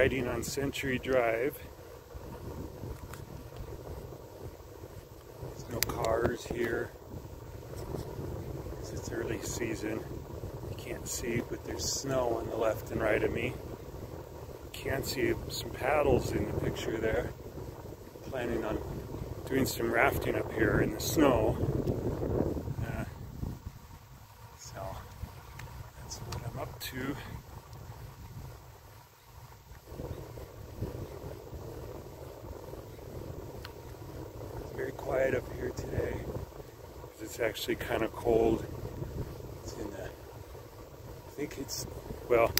riding on Century Drive. There's no cars here. It's early season. You can't see, but there's snow on the left and right of me. Can't see some paddles in the picture there. Planning on doing some rafting up here in the snow. Uh, so that's what I'm up to. It's very quiet up here today. It's actually kind of cold. It's in the, I think it's, well,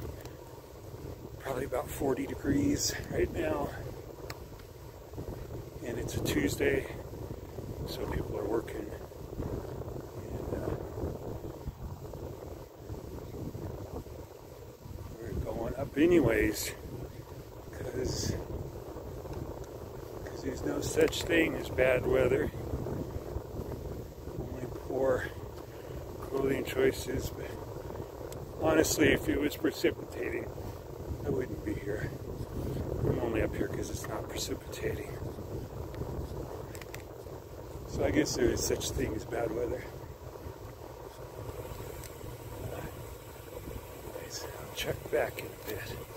probably about 40 degrees right now. And it's a Tuesday, so people are working. Uh, we're going up anyways, because there's no such thing as bad weather. Only poor clothing choices. But honestly, if it was precipitating, I wouldn't be here. I'm only up here because it's not precipitating. So I guess there is such thing as bad weather. I'll check back in a bit.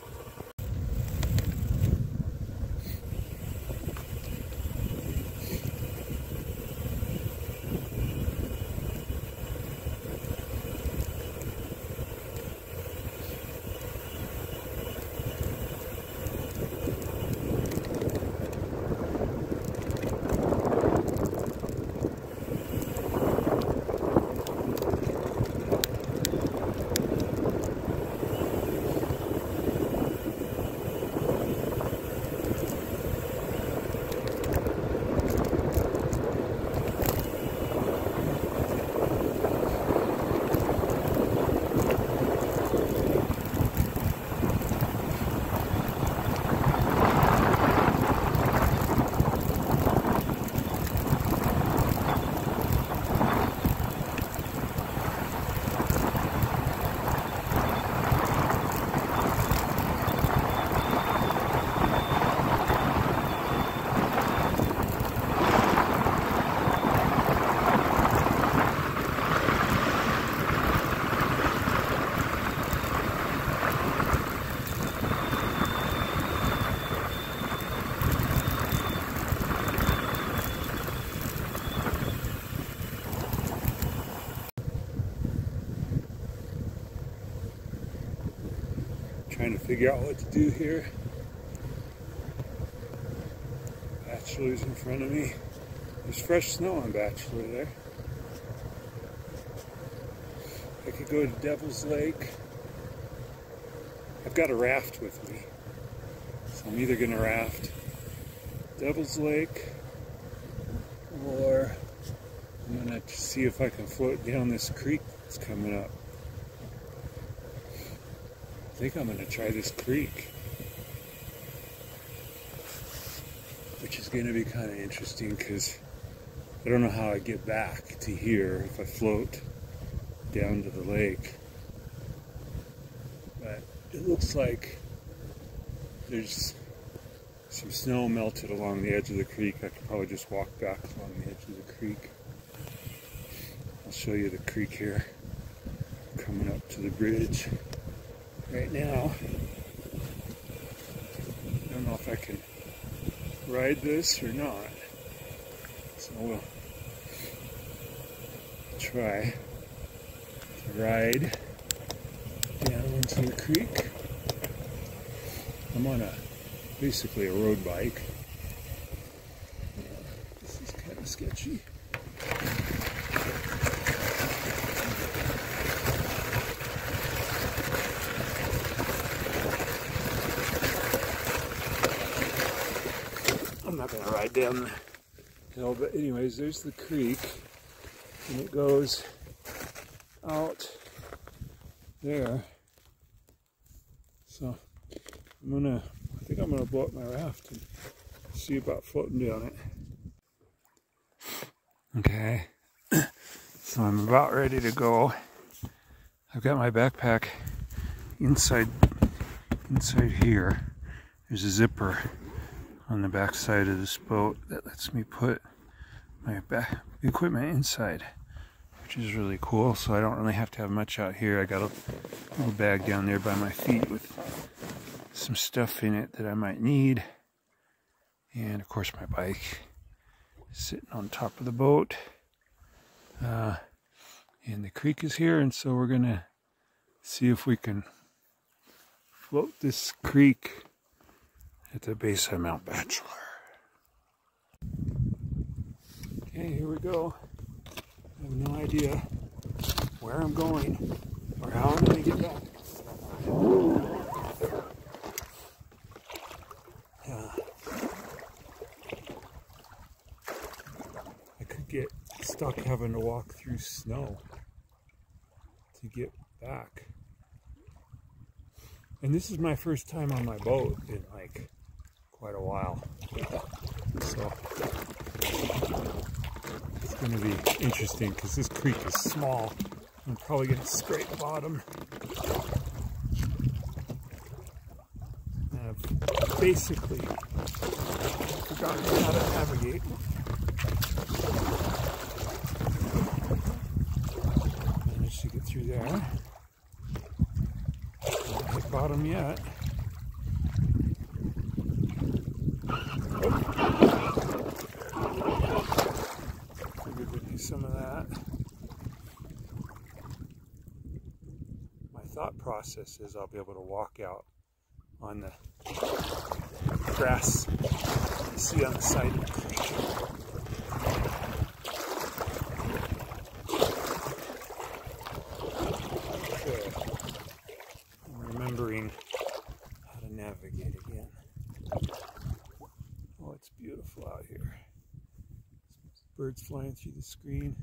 Trying to figure out what to do here. Bachelor's in front of me. There's fresh snow on Bachelor there. I could go to Devil's Lake. I've got a raft with me. So I'm either gonna raft Devil's Lake or I'm gonna see if I can float down this creek that's coming up. Think I'm gonna try this creek. Which is gonna be kind of interesting because I don't know how I get back to here if I float down to the lake. But it looks like there's some snow melted along the edge of the creek. I could probably just walk back along the edge of the creek. I'll show you the creek here coming up to the bridge right now. I don't know if I can ride this or not. So we'll try to ride down into the creek. I'm on a basically a road bike. This is kind of sketchy. I'm not gonna ride down the hill, but anyways, there's the creek, and it goes out there. So I'm gonna, I think I'm gonna blow up my raft and see about floating down it. Okay, so I'm about ready to go. I've got my backpack inside, inside here. There's a zipper on the back side of this boat that lets me put my back equipment inside, which is really cool. So I don't really have to have much out here. I got a little bag down there by my feet with some stuff in it that I might need. And of course my bike sitting on top of the boat. Uh, and the creek is here, and so we're gonna see if we can float this creek at the base of Mount Bachelor. Okay, here we go. I have no idea where I'm going or how I'm going to get back. I could get stuck having to walk through snow to get back. And this is my first time on my boat in like quite a while. So it's going to be interesting because this creek is small. I'm probably going to scrape bottom. I've basically forgotten how to navigate. Managed to get through there. Not hit bottom yet. Some of that. My thought process is I'll be able to walk out on the grass you see on the side of the creek. I'm remembering how to navigate again. Oh, it's beautiful out here birds flying through the screen.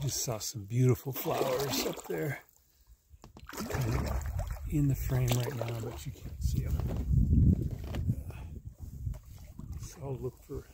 Just saw some beautiful flowers up there. In the frame right now, but you can't see them. Uh, so I'll look for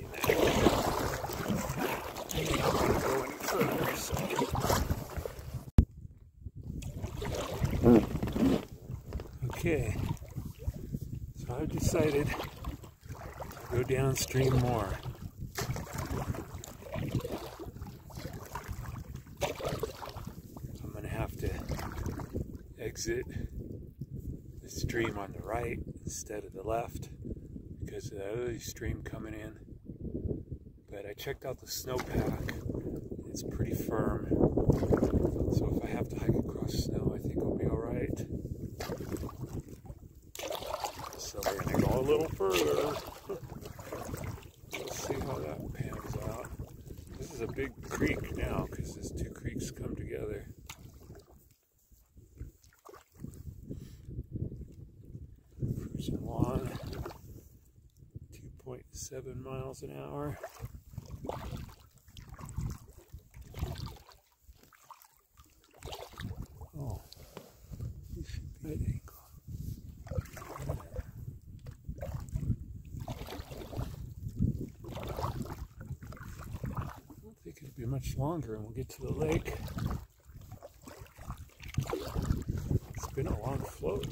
crossing that. Okay, so I've decided to go downstream more. I'm going to have to exit the stream on the right instead of the left because of the other stream coming in. Checked out the snowpack. It's pretty firm. So if I have to hike across snow, I think I'll be alright. So we're gonna go a little further. Let's see how that pans out. This is a big creek now because these two creeks come together. Cruising along. 2.7 miles an hour. Oh, this should be an angle. I don't think it'll be much longer and we'll get to the lake. It's been a long float.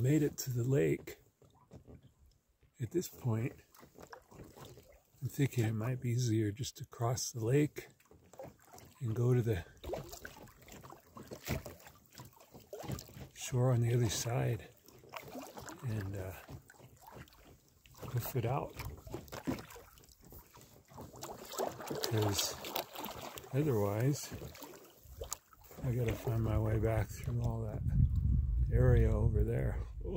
Made it to the lake at this point, I'm thinking it might be easier just to cross the lake and go to the shore on the other side and uh, hoof it out. Because otherwise, I gotta find my way back through all that area over there. Now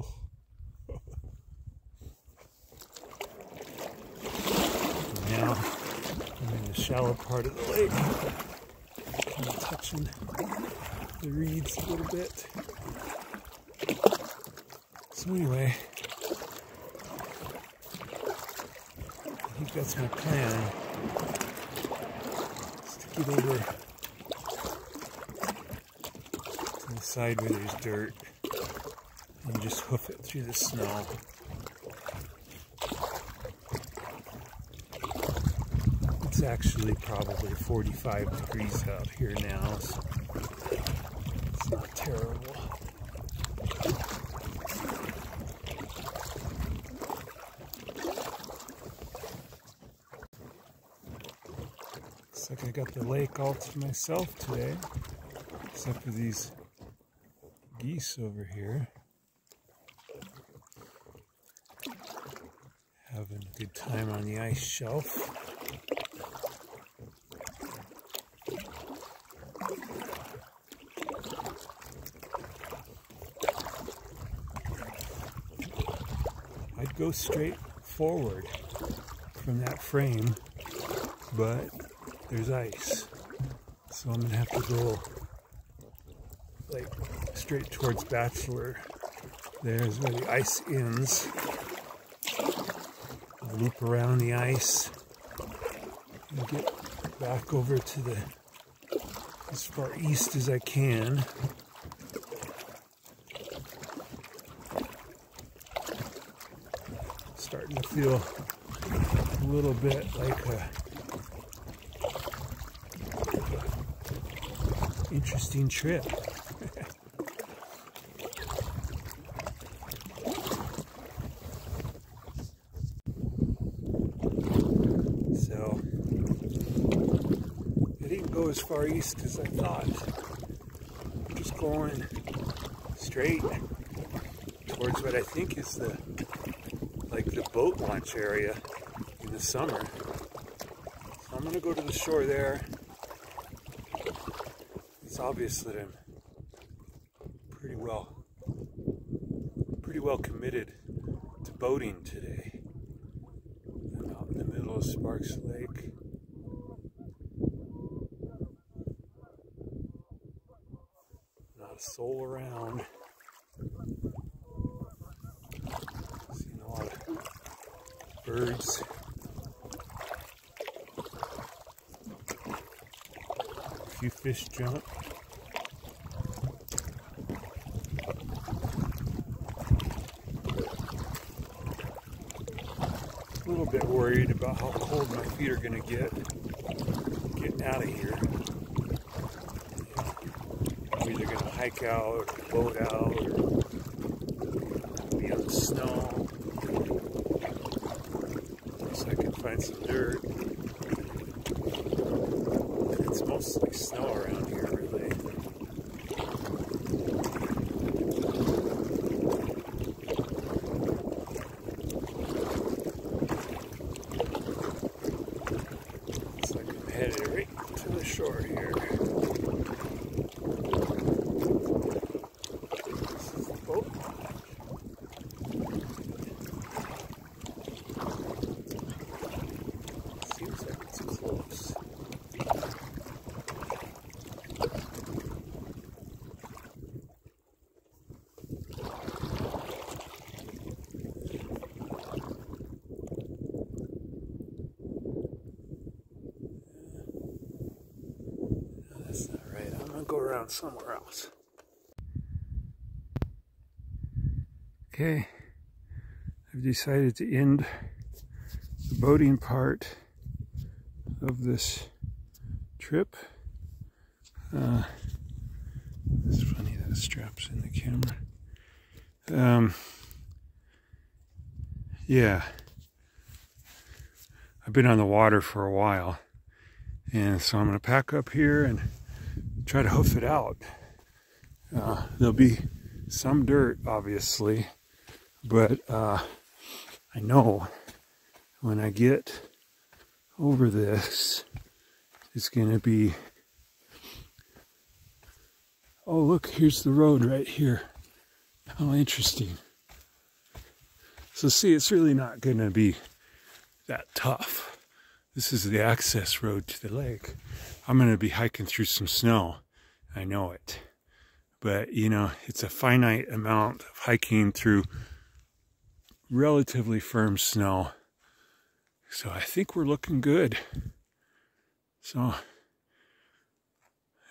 I'm in the shallow part of the lake, kind of touching the reeds a little bit. So anyway, I think that's my plan. Is to get over to the side where there's dirt and just hoof it through the snow. It's actually probably 45 degrees out here now, so it's not terrible. Looks like I got the lake all to myself today, except for these geese over here. Having a good time on the ice shelf. I'd go straight forward from that frame, but there's ice. So I'm gonna have to go like straight towards Bachelor. There's where the ice ends. Loop around the ice and get back over to the as far east as I can. Starting to feel a little bit like a interesting trip. so, it didn't go as far east as I thought. Just going straight towards what I think is the like the boat launch area in the summer. So I'm gonna go to the shore there it's obvious that I'm pretty well pretty well committed to boating today. I'm out in the middle of Sparks Lake. Not a soul around. Seeing a lot of birds. A fish jump. a little bit worried about how cold my feet are going to get getting out of here. I'm either going to hike out, or boat out, or be on the snow. So I can find some dirt. It's mostly snow around here, really. Looks like I'm headed right to the shore here. This is the boat launch. Seems like it's close. No, that's not right. I'm gonna go around somewhere else. Okay, I've decided to end the boating part of this trip. Uh, it's funny that it straps in the camera. Um, yeah. I've been on the water for a while. And so I'm going to pack up here and try to hoof it out. Uh, there'll be some dirt, obviously, but uh, I know when I get over this, it's going to be. Oh, look, here's the road right here. How interesting. So, see, it's really not going to be that tough. This is the access road to the lake. I'm going to be hiking through some snow. I know it. But, you know, it's a finite amount of hiking through relatively firm snow. So I think we're looking good. So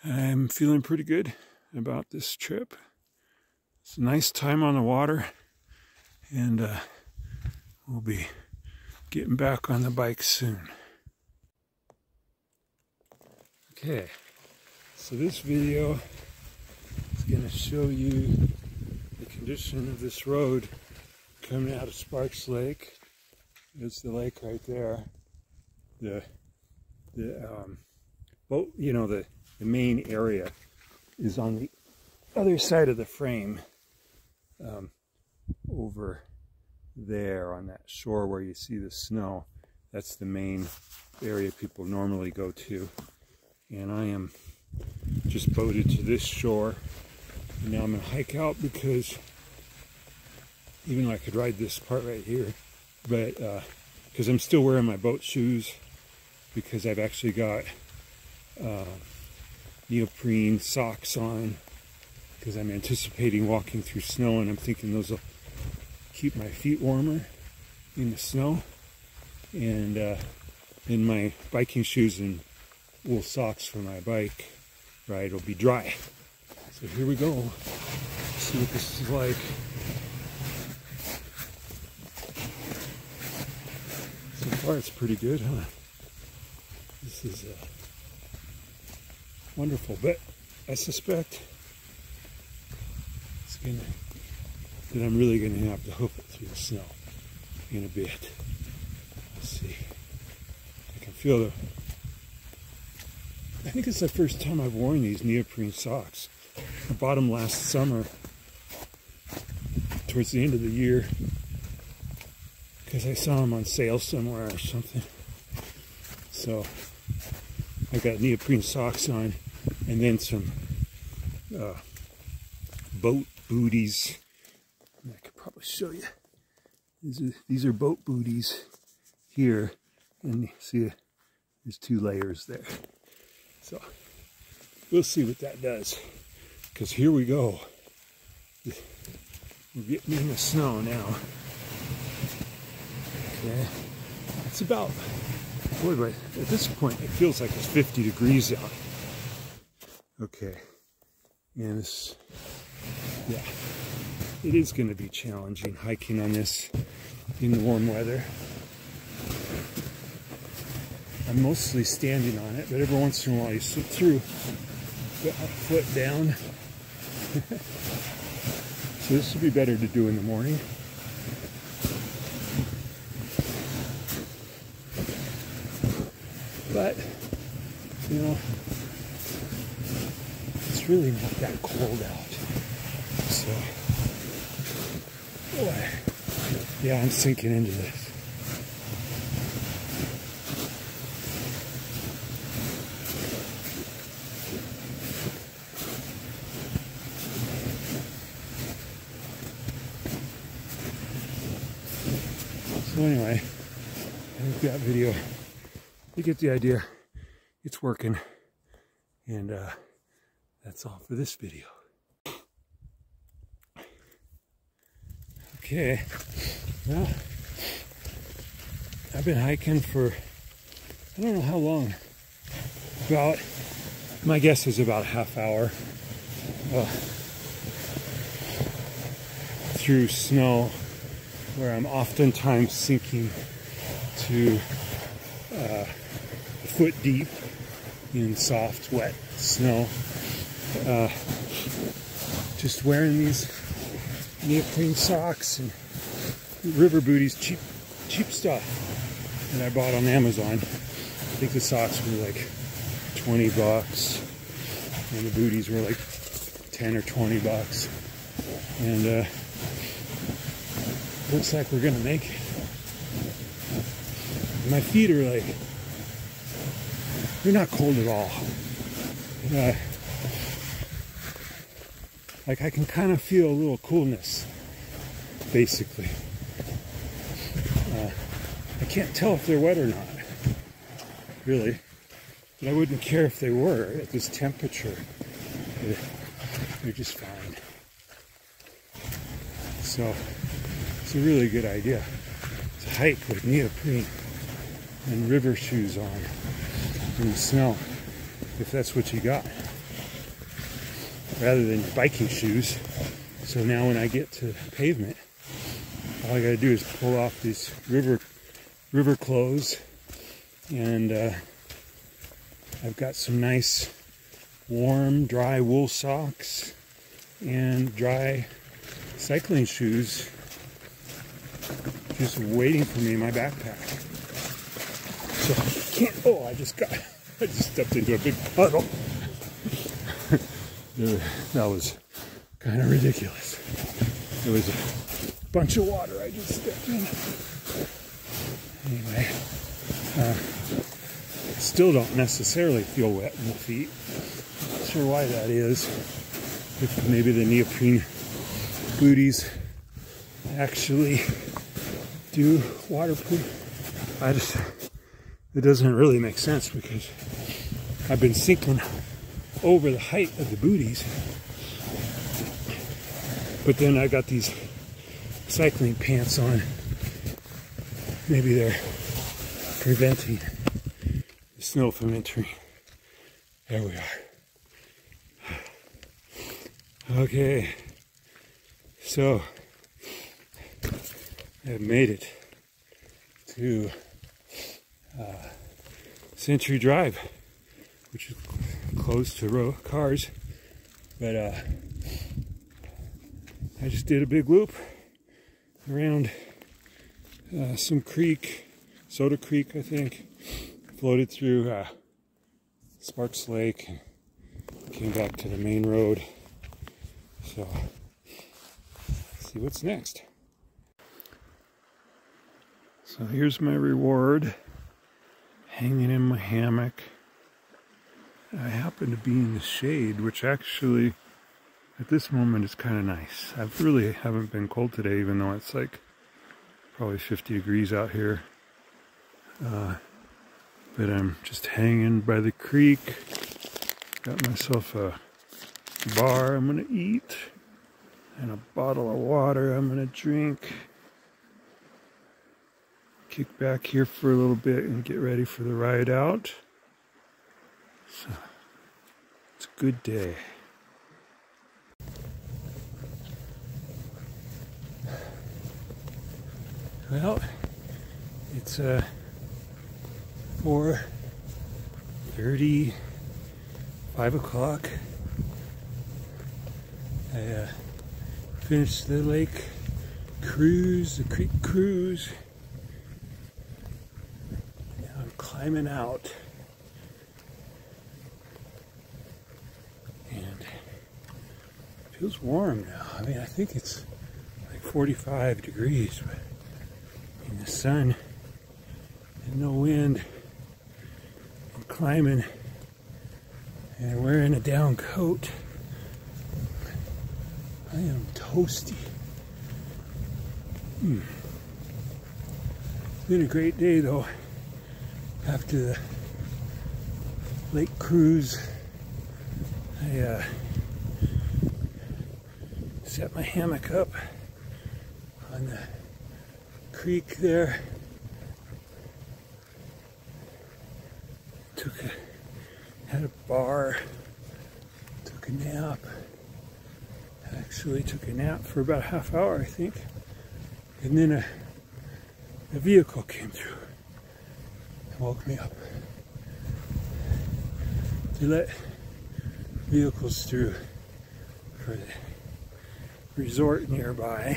I'm feeling pretty good about this trip. It's a nice time on the water, and uh, we'll be getting back on the bike soon. Okay, so this video is going to show you the condition of this road coming out of Sparks Lake. There's the lake right there. The the um, boat, you know, the the main area is on the other side of the frame, um, over there on that shore where you see the snow. That's the main area people normally go to, and I am just boated to this shore. And now I'm gonna hike out because even though I could ride this part right here, but because uh, I'm still wearing my boat shoes because I've actually got uh, neoprene socks on because I'm anticipating walking through snow and I'm thinking those will keep my feet warmer in the snow and uh, in my biking shoes and wool socks for my bike ride will be dry. So here we go. See what this is like. Far it's pretty good, huh? This is uh, wonderful, but I suspect it's gonna that I'm really gonna have to hoof it through the snow in a bit. Let's see. I can feel the. I think it's the first time I've worn these neoprene socks. I bought them last summer, towards the end of the year because I saw them on sale somewhere or something. So I got neoprene socks on and then some uh, boat booties. I could probably show you. These are, these are boat booties here. And see, there's two layers there. So we'll see what that does. Because here we go. We're getting in the snow now. Okay. It's about, boy, but at this point, it feels like it's 50 degrees out. Okay. And this, yeah, it is going to be challenging hiking on this in the warm weather. I'm mostly standing on it, but every once in a while you slip through, put a foot down. so this would be better to do in the morning. But, you know, it's really not that cold out. So, boy, yeah, I'm sinking into this. So anyway, I think that video you get the idea. It's working. And uh, that's all for this video. Okay. Well, I've been hiking for, I don't know how long. About, my guess is about a half hour. Uh, through snow where I'm oftentimes sinking to uh, foot deep in soft, wet snow. Uh, just wearing these neoprene socks and river booties, cheap, cheap stuff that I bought on Amazon. I think the socks were like 20 bucks and the booties were like 10 or 20 bucks. And uh, looks like we're gonna make it. My feet are like, they're not cold at all. Uh, like I can kind of feel a little coolness, basically. Uh, I can't tell if they're wet or not, really. But I wouldn't care if they were at this temperature. They're, they're just fine. So it's a really good idea to hike with neoprene and river shoes on in the snow, if that's what you got, rather than your biking shoes. So now when I get to pavement, all I gotta do is pull off these river river clothes and uh, I've got some nice warm dry wool socks and dry cycling shoes just waiting for me in my backpack. So I can't, oh, I just got, I just stepped into a big puddle. that was kind of ridiculous. It was a bunch of water I just stepped in. Anyway, uh, still don't necessarily feel wet in the feet. Not sure why that is. If maybe the neoprene booties actually do waterproof. I just, it doesn't really make sense because I've been sinking over the height of the booties. But then I got these cycling pants on. Maybe they're preventing the snow from entering. There we are. Okay. So, I've made it to uh, Century Drive, which is close to cars. But uh, I just did a big loop around uh, some creek, Soda Creek, I think. Floated through uh, Sparks Lake and came back to the main road. So, see what's next. So here's my reward hanging in my hammock. I happen to be in the shade, which actually at this moment is kind of nice. I really haven't been cold today, even though it's like probably 50 degrees out here. Uh, but I'm just hanging by the creek. Got myself a bar I'm gonna eat and a bottle of water I'm gonna drink kick back here for a little bit and get ready for the ride out. So, it's a good day. Well, it's uh, 4.30, 5 o'clock. I uh, finished the lake cruise, the creek cruise. Climbing out. And it feels warm now. I mean, I think it's like 45 degrees, but in the sun and no wind and climbing and wearing a down coat. I am toasty. Hmm. It's been a great day though after the lake cruise, I uh, set my hammock up on the creek there. Took a had a bar, took a nap. Actually took a nap for about a half hour, I think. And then a, a vehicle came through woke me up. They let vehicles through for the resort nearby.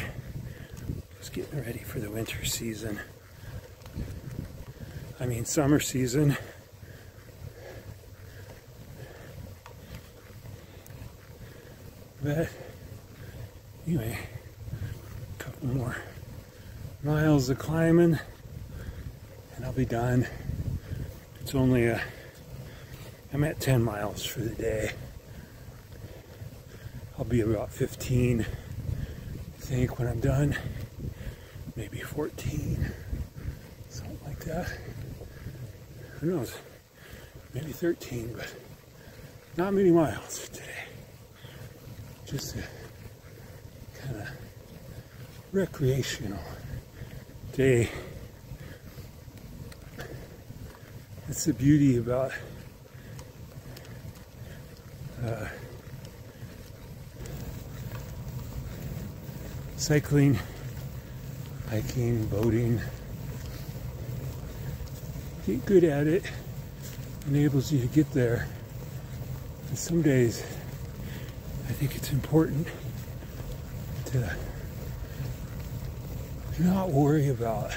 Just getting ready for the winter season. I mean, summer season. But anyway, a couple more miles of climbing and I'll be done. It's only a, I'm at 10 miles for the day. I'll be about 15, I think, when I'm done. Maybe 14, something like that. Who knows? Maybe 13, but not many miles today. Just a kind of recreational day. That's the beauty about uh, cycling, hiking, boating. Get good at it enables you to get there. And some days, I think it's important to not worry about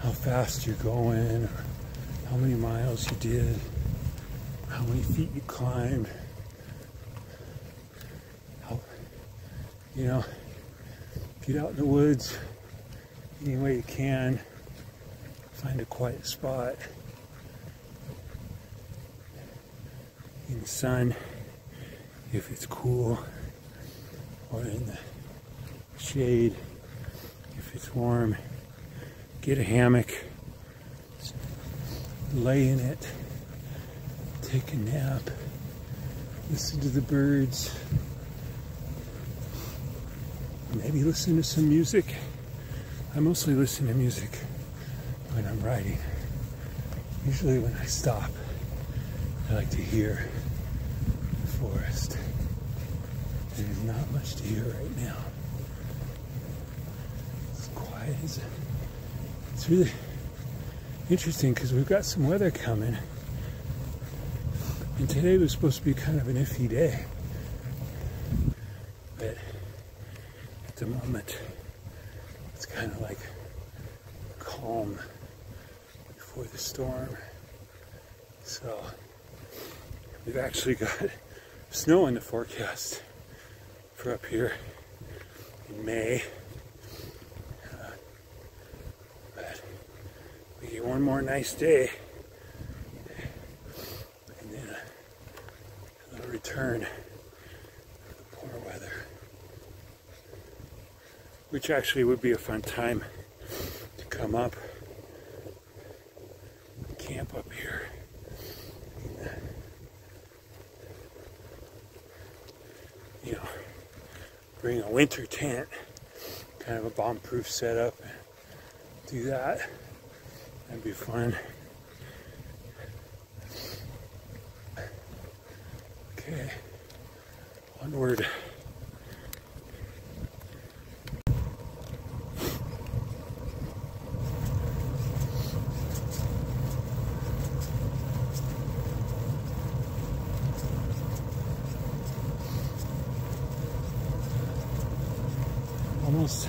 how fast you're going how many miles you did, how many feet you climbed, how, you know, get out in the woods any way you can, find a quiet spot. In the sun if it's cool, or in the shade if it's warm. Get a hammock, lay in it, take a nap, listen to the birds, maybe listen to some music. I mostly listen to music when I'm riding. Usually when I stop, I like to hear the forest. There's not much to hear right now. It's quiet. It's, it's really interesting because we've got some weather coming. And today was supposed to be kind of an iffy day. But at the moment, it's kind of like calm before the storm. So we've actually got snow in the forecast for up here in May. Uh, but one more nice day and then a, little return of the poor weather. Which actually would be a fun time to come up, camp up here. You know, bring a winter tent, kind of a bomb-proof setup, do that. That'd be fun. Okay, onward. almost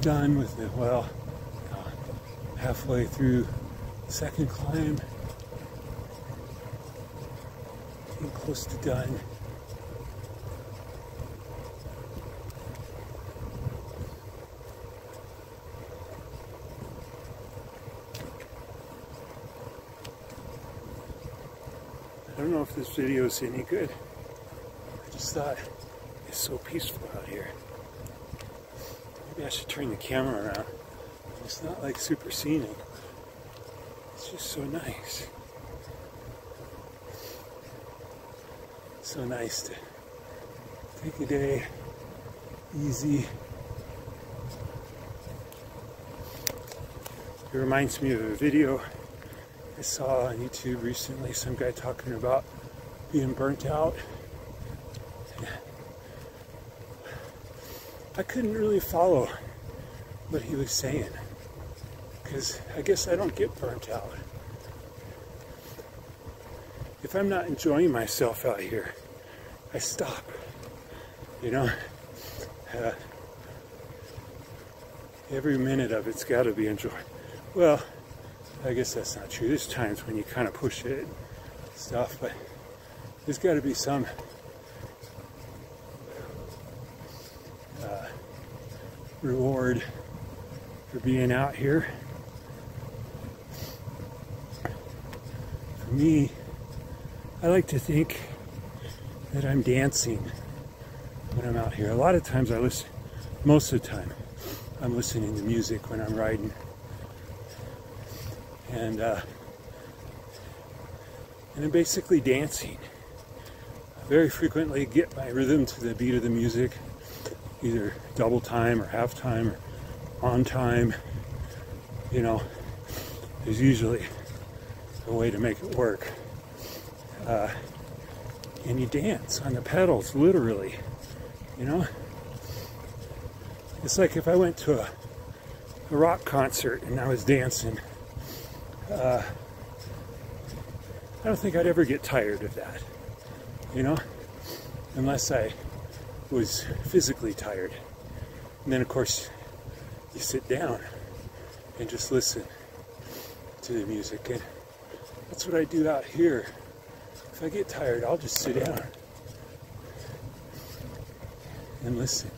done with it. Well, uh, halfway through the second climb, getting close to done. I don't know if this video is any good. I just thought it's so peaceful out here. Maybe I should turn the camera around. It's not like super scenic. Just so nice. So nice to take a day easy. It reminds me of a video I saw on YouTube recently, some guy talking about being burnt out. I couldn't really follow what he was saying because I guess I don't get burnt out. If I'm not enjoying myself out here, I stop. You know, Uh, every minute of it's got to be enjoyed. Well, I guess that's not true. There's times when you kind of push it stuff, but there's got to be some uh, reward for being out here. For me, I like to think that I'm dancing when I'm out here. A lot of times I listen, most of the time, I'm listening to music when I'm riding. And, uh, and I'm basically dancing. I very frequently get my rhythm to the beat of the music, either double time or half time or on time. You know, there's usually a way to make it work. Uh, and you dance on the pedals, literally. You know? It's like if I went to a, a rock concert and I was dancing, uh, I don't think I'd ever get tired of that. You know? Unless I was physically tired. And then, of course, you sit down and just listen to the music. And that's what I do out here. If I get tired, I'll just sit down and listen.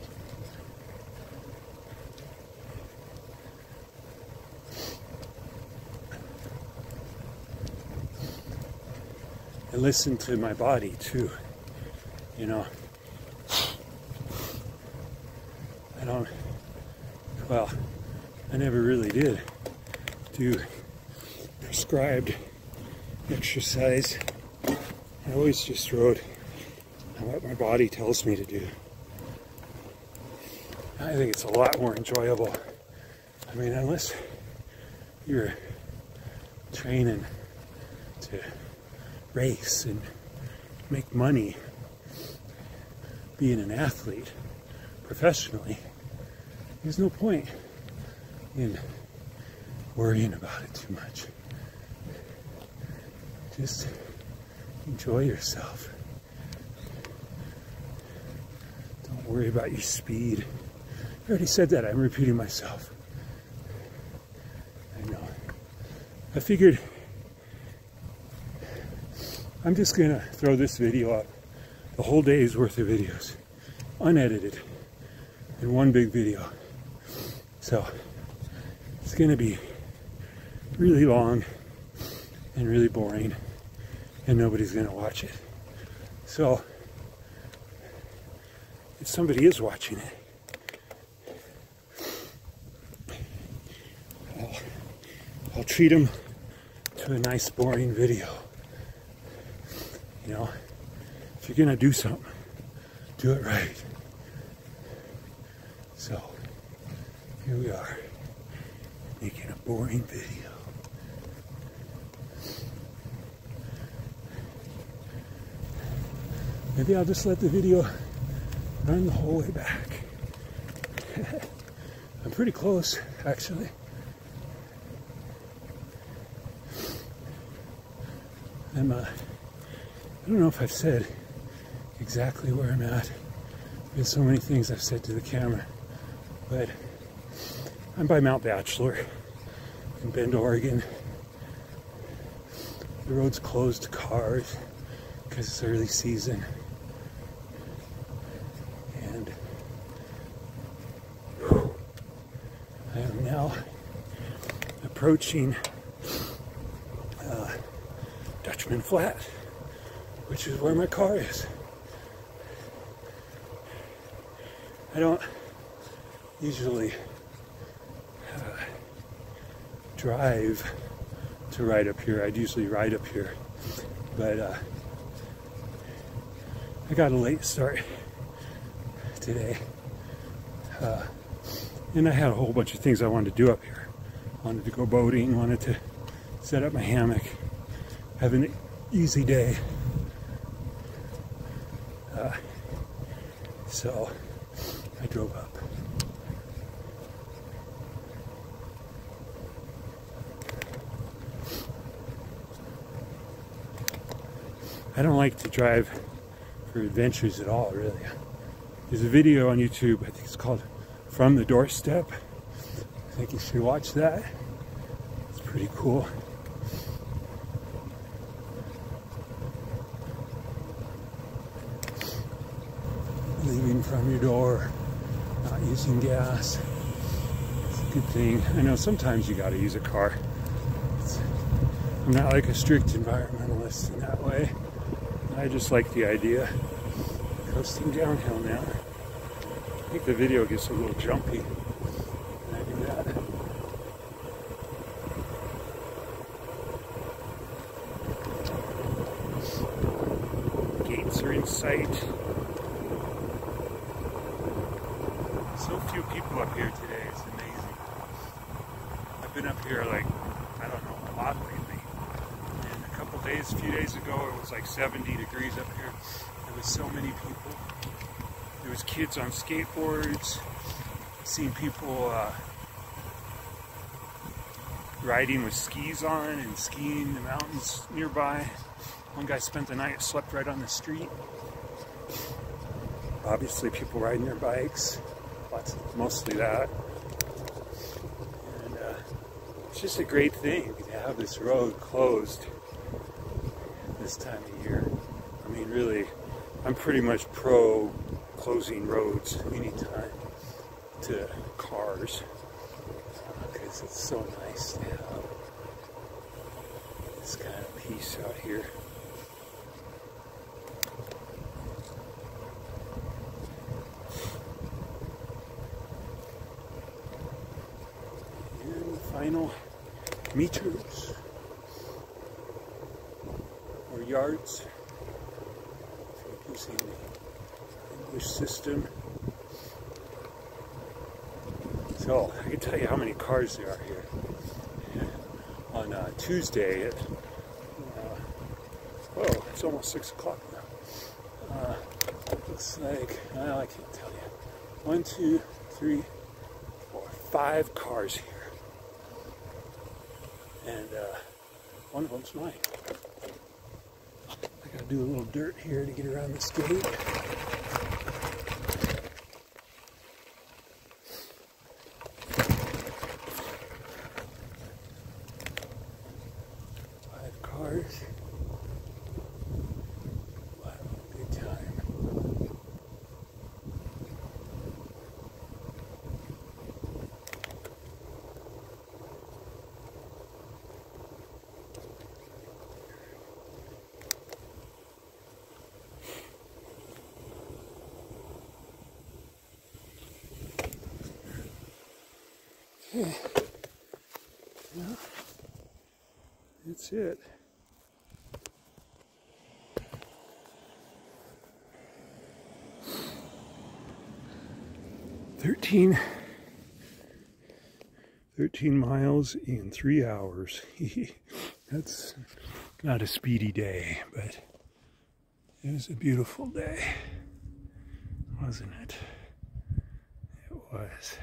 And listen to my body too. You know, I don't, well, I never really did do prescribed exercise. I always just rode what my body tells me to do. I think it's a lot more enjoyable. I mean, unless you're training to race and make money being an athlete professionally, there's no point in worrying about it too much. Just enjoy yourself. Don't worry about your speed. I already said that. I'm repeating myself. I know. I figured I'm just going to throw this video up. The whole day's worth of videos. Unedited. In one big video. So, it's going to be really long and really boring. And nobody's going to watch it. So, if somebody is watching it, I'll treat them to a nice boring video. You know, if you're gonna do something, do it right. So, here we are, making a boring video. Maybe I'll just let the video run the whole way back. I'm pretty close, actually. I'm, uh, I don't know if I've said exactly where I'm at. There's so many things I've said to the camera, but I'm by Mount Bachelor in Bend, Oregon. The road's closed to cars because it's early season. And I am now approaching Dutchman Flat, which is where my car is. I don't usually uh, drive to ride up here. I'd usually ride up here, but uh, I got a late start today. Uh, and I had a whole bunch of things I wanted to do up here. Wanted to go boating, wanted to set up my hammock, have an easy day. Uh, so I drove up. I don't like to drive for adventures at all, really. There's a video on YouTube, I think it's called From the Doorstep. I think you should watch that. It's pretty cool. Leaving from your door, not using gas. It's a good thing. I know sometimes you gotta use a car. It's, I'm not like a strict environmentalist in that way. I just like the idea. Coasting downhill now. I think the video gets a little jumpy when I do that. Gates are in sight. So few people up here today, it's amazing. I've been up here like, I don't know, a lot lately. And a couple days, a few days ago, it was like 70 degrees up here. There was so many people. There was kids on skateboards. Seen people uh, riding with skis on and skiing the mountains nearby. One guy spent the night, slept right on the street. Obviously, people riding their bikes. Lots, mostly that. And uh, it's just a great thing to have this road closed this time of year. I mean, really, I'm pretty much pro closing roads anytime to cars. Because it's so nice to have this kind of peace out here. And final meters. Or yards. Using the English system. So I can tell you how many cars there are here. On uh, Tuesday at uh, whoa, it's almost six o'clock now. Uh, looks like well, I can't tell you. One, two, three, four, five cars here, and uh, one of them's mine. I gotta do a little dirt here to get around this gate. Five cars. We'll have a good time. Okay. Well, that's it. Thirteen. 13 miles in three hours. That's not a speedy day, but it was a beautiful day, wasn't it? It was.